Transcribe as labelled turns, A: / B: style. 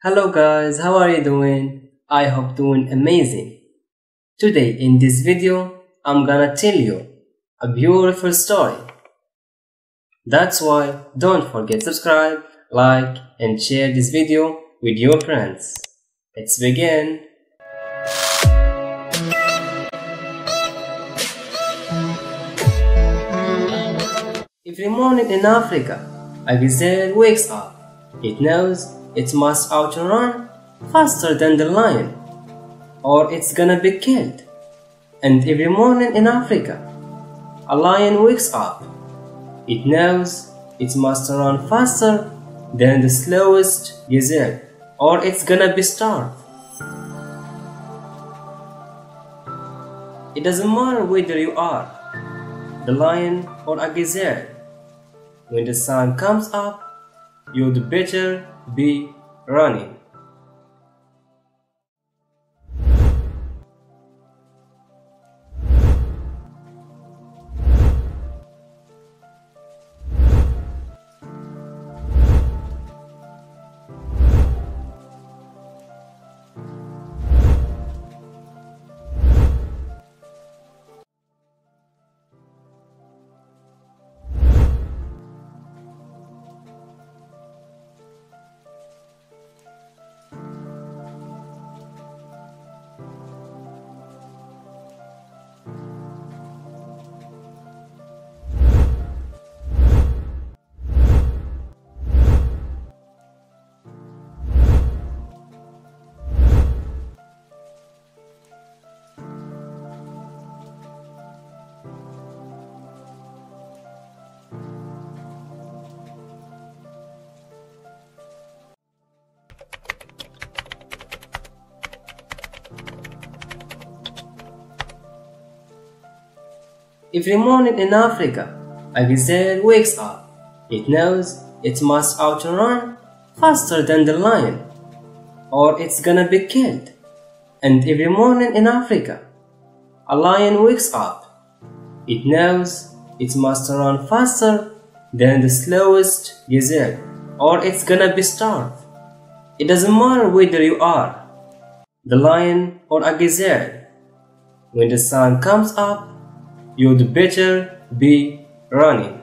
A: Hello guys, how are you doing? I hope doing amazing. Today in this video, I'm gonna tell you a beautiful story. That's why don't forget subscribe, like and share this video with your friends. Let's begin. Every morning in Africa, a gazelle wakes up. It knows it must outrun faster than the lion, or it's gonna be killed. And every morning in Africa, a lion wakes up. It knows it must run faster than the slowest gazelle, or it's gonna be starved. It doesn't matter whether you are the lion or a gazelle. When the sun comes up, you'd better be running. Every morning in Africa, a gazelle wakes up. It knows it must outrun faster than the lion, or it's gonna be killed. And every morning in Africa, a lion wakes up. It knows it must run faster than the slowest gazelle, or it's gonna be starved. It doesn't matter whether you are the lion or a gazelle. When the sun comes up, you'd better be running.